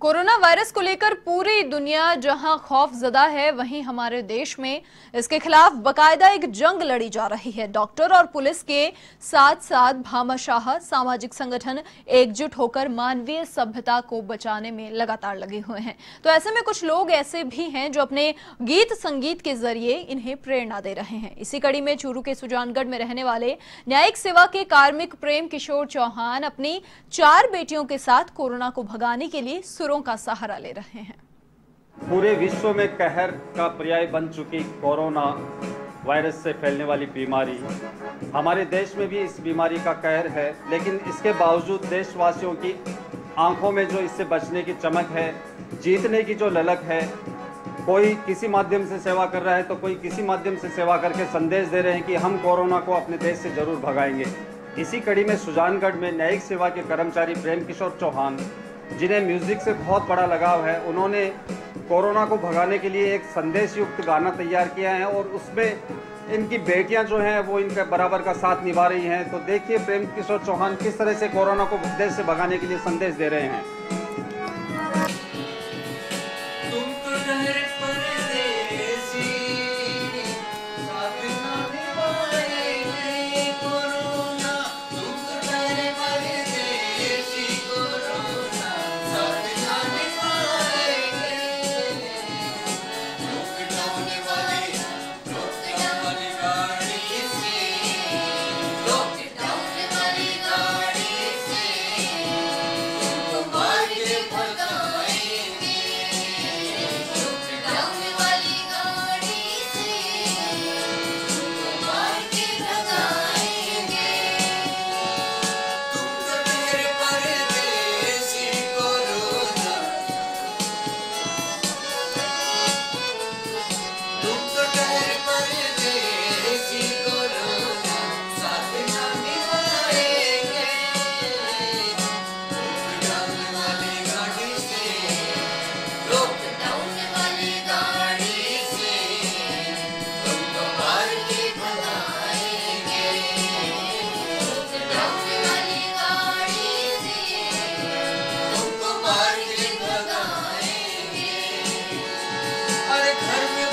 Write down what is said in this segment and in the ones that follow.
Corona virus को लेकर पूरी दुनिया जहाँ खौफ जदा है, वहीं हमारे देश में इसके खिलाफ बकायदा एक जंग लड़ी जा रही है। डॉक्टर और पुलिस के साथ साथ भामाशाह सामाजिक संगठन एकजुट होकर मानवीय सभ्यता को बचाने में लगातार लगे हुए हैं। तो ऐसे में कुछ लोग ऐसे भी हैं जो अपने गीत संगीत के ज़रिए इन्हें प्रेरणा दे रहे हैं। इसी कड़ी में चूरू के सुजानगढ़ में रहने वाले न्यायिक सेवा के कार्मिक प्रेम किशोर चौहान अपनी चार बेटियों के साथ कोरोना को भगाने के लिए सुरों का सहारा ले रहे हैं। पूरे विश्व में कहर का पर्याय बन चुकी कोरोना वायरस से फैलने वाली बीमारी। हमारे देश में भी इस बीमारी का कहर है, लेकिन इसके बावजूद देशवासियों की आँखों में जो इससे बचने की चमक है, जीतने की जो ललक है, कोई किसी माध्यम से सेवा कर रहा है तो कोई किसी माध्यम से सेवा करके संदेश दे रहे हैं कि हम कोरोना को अपने देश से ज़रूर भगाएँगे। इसी कड़ी में सुजानगढ़ में न्यायिक सेवा के कर्मचारी प्रेम किशोर चौहान जिन्हें म्यूज़िक से बहुत बड़ा लगाव है, उन्होंने कोरोना को भगाने के लिए एक संदेश युक्त गाना तैयार किया है और उसमें इनकी बेटियाँ जो हैं, वो इनके बराबर का साथ निभा रही हैं। तो देखिए, प्रेम किशोर चौहान किस तरह से कोरोना को देश से भगाने के लिए संदेश दे रहे हैं।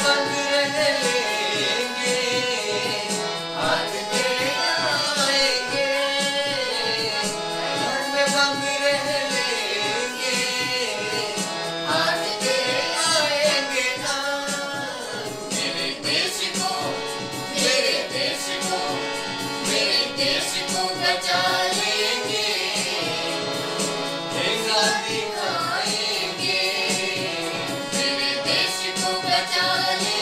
Thank you. को